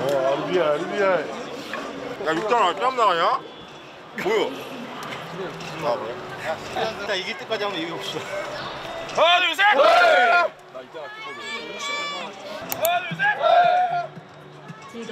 어, RBI, RBI. 야 6단 뺨 나가냐? 뭐야? 아 그래? 일단 이길 때까지 한번 이겨봅시다. 하나 둘 셋! 즐겁고 안전한 경기 관람 되 시길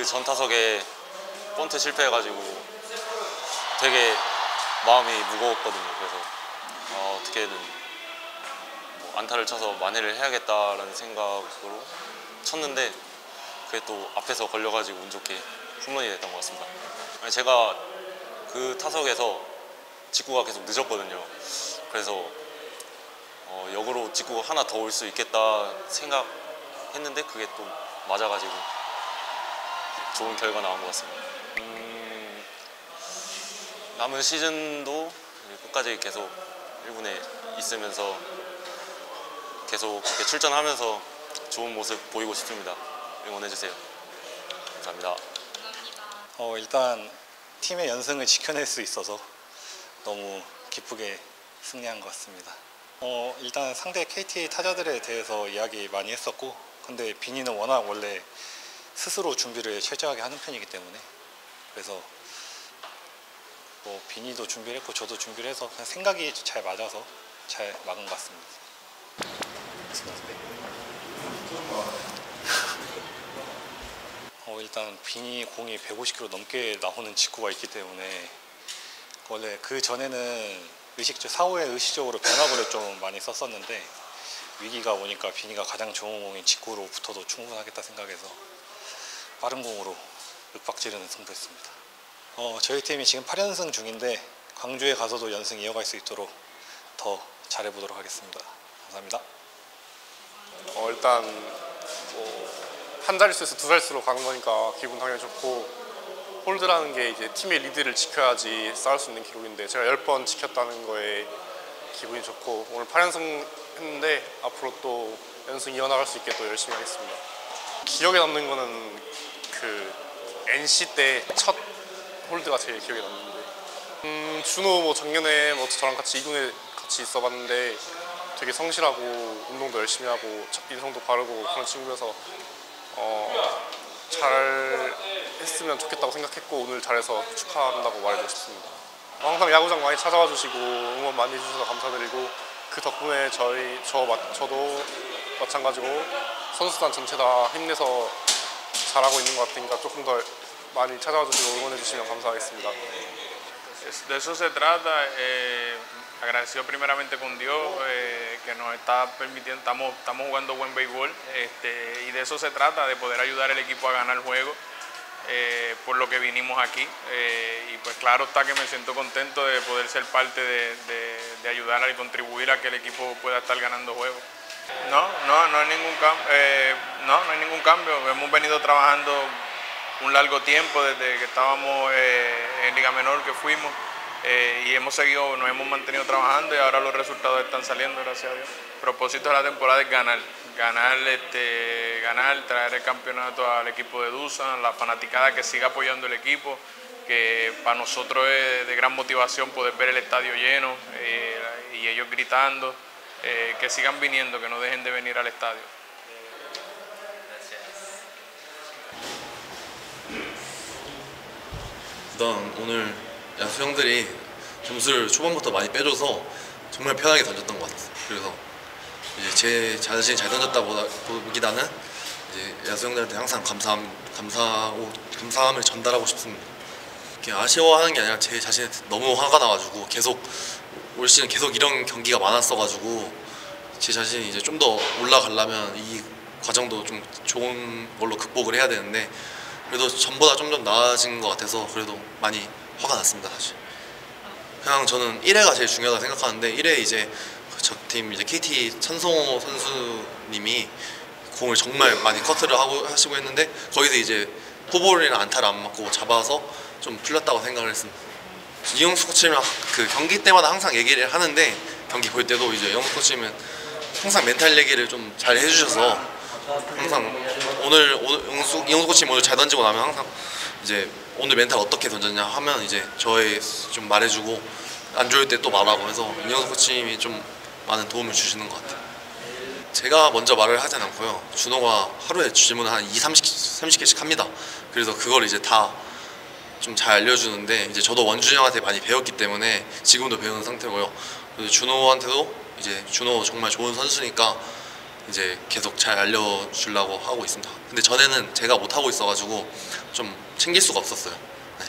그 전 타석에 번트 실패해가지고 되게 마음이 무거웠거든요. 그래서 어, 어떻게든 뭐 안타를 쳐서 만회를 해야겠다라는 생각으로 쳤는데 그게 또 앞에서 걸려가지고 운 좋게 홈런이 됐던 것 같습니다. 제가 그 타석에서 직구가 계속 늦었거든요. 그래서 어, 역으로 직구가 하나 더 올 수 있겠다 생각했는데 그게 또 맞아가지고 좋은 결과 나온 것 같습니다. 음, 남은 시즌도 끝까지 계속 1군에 있으면서 계속 출전하면서 좋은 모습 보이고 싶습니다. 응원해주세요. 감사합니다. 어, 일단 팀의 연승을 지켜낼 수 있어서 너무 기쁘게 승리한 것 같습니다. 어, 일단 상대 KT 타자들에 대해서 이야기 많이 했었고, 근데 비니는 워낙 원래 스스로 준비를 철저하게 하는 편이기 때문에 그래서 뭐 비니도 준비를 했고 저도 준비를 해서 그냥 생각이 잘 맞아서 잘 막은 것 같습니다. 어, 일단 비니 공이 150km 넘게 나오는 직구가 있기 때문에 원래 그 전에는 의식적 사후에 의식적으로 변화구를 좀 많이 썼었는데 위기가 오니까 비니가 가장 좋은 공인 직구로 붙어도 충분하겠다 생각해서 빠른 공으로 윽박지르는 승부했습니다. 어, 저희 팀이 지금 8연승 중인데 광주에 가서도 연승 이어갈 수 있도록 더 잘해보도록 하겠습니다. 감사합니다. 어, 일단 뭐한 자릿수에서 두 자릿수로 가는 거니까 기분 당연히 좋고 홀드라는 게 이제 팀의 리드를 지켜야지 쌓을 수 있는 기록인데 제가 10번 지켰다는 거에 기분이 좋고 오늘 8연승 했는데 앞으로 또 연승 이어나갈 수 있게 또 열심히 하겠습니다. 기억에 남는 거는 그 NC 때 첫 홀드가 제일 기억에 남는데 음, 준호 뭐 작년에 뭐 저랑 같이 2군에 같이 있어봤는데 되게 성실하고 운동도 열심히 하고 인성도 바르고 그런 친구여서 어, 잘 했으면 좋겠다고 생각했고 오늘 잘해서 축하한다고 말해주고 싶습니다. 항상 야구장 많이 찾아와 주시고 응원 많이 해주셔서 감사드리고 그 덕분에 저희 저 마- 저도 마찬가지고 선수단 전체 다 힘내서 잘하고 있는 것 같으니까 조금 더 많이 찾아와 주시고 응원해 주시면 감사하겠습니다. Es- De eso se trata. eh, agradecido primeramente con Dios eh, que nos está permitiendo, estamos, estamos jugando buen béisbol este, y de eso se trata, de poder ayudar al equipo a ganar el juego. eh, por lo que vinimos aquí eh, y pues claro está que me siento contento de poder ser parte de, de- de ayudar y contribuir a que el equipo pueda estar ganando juegos. No, no, no hay ningún cambio, no, no hay ningún cambio. Hemos venido trabajando un largo tiempo desde que estábamos eh, en Liga Menor que fuimos eh, y hemos seguido, nos hemos mantenido trabajando y ahora los resultados están saliendo, gracias a Dios. El propósito de la temporada es ganar, ganar, este, ganar, traer el campeonato al equipo de Dusan, la fanaticada que siga apoyando el equipo, que para nosotros es de gran motivación poder ver el estadio lleno eh, y ellos gritando, eh, que sigan viniendo, que no dejen de venir al estadio. 일단 오늘 야수 형들이 점수를 초반부터 많이 빼줘서 정말 편하게 던졌던 것 같았어요. 그래서 이제 제 자신이 잘 던졌다 보다 보기보다는 이제 야수 형들한테 항상 감사함 감사하고 감사함을 전달하고 싶습니다. 이렇게 아쉬워하는 게 아니라 제 자신이 너무 화가 나가지고 계속 올 시즌 계속 이런 경기가 많았어가지고 제 자신이 이제 좀 더 올라가려면 이 과정도 좀 좋은 걸로 극복을 해야 되는데 그래도 전보다 좀 더 나아진 것 같아서 그래도 많이 화가 났습니다 사실. 그냥 저는 1회가 제일 중요하다 생각하는데 1회 이제 저팀 이제 KT 찬성호 선수님이 공을 정말 많이 커트를 하고 하시고 했는데 거기서 이제 포볼이나 안타를 안 맞고 잡아서 좀 풀렸다고 생각을 했습니다. 이영수 코치랑 그 경기 때마다 항상 얘기를 하는데 경기 볼 때도 이제 이영수 코치는 항상 멘탈 얘기를 좀 잘 해주셔서 항상 오늘 오늘 이영수 이영수 코치 오늘 잘 던지고 나면 항상 이제 오늘 멘탈 어떻게 던졌냐 하면 이제 저의 좀 말해주고 안 좋을 때 또 말하고 해서 이영수 코치님이 좀 많은 도움을 주시는 것 같아요. 제가 먼저 말을 하진 않고요. 준호가 하루에 질문을 한 2, 30, 30개씩 합니다. 그래서 그걸 이제 다 좀 잘 알려주는데 이제 저도 원준이 형한테 많이 배웠기 때문에 지금도 배우는 상태고요. 준호한테도 이제 준호 정말 좋은 선수니까 이제 계속 잘 알려주려고 하고 있습니다. 근데 전에는 제가 못 하고 있어가지고 좀 챙길 수가 없었어요. 네.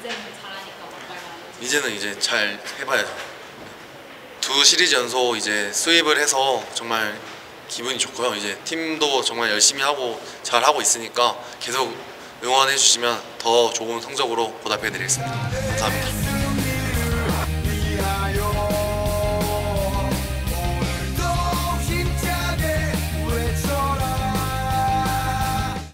이제는 잘하니까 이제는 이제 잘 해봐야죠. 두 시리즈 연속 이제 수입을 해서 정말 기분이 좋고요. 이제 팀도 정말 열심히 하고 잘 하고 있으니까 계속 응원해 주시면 더 좋은 성적으로 보답해 드리겠습니다. 감사합니다.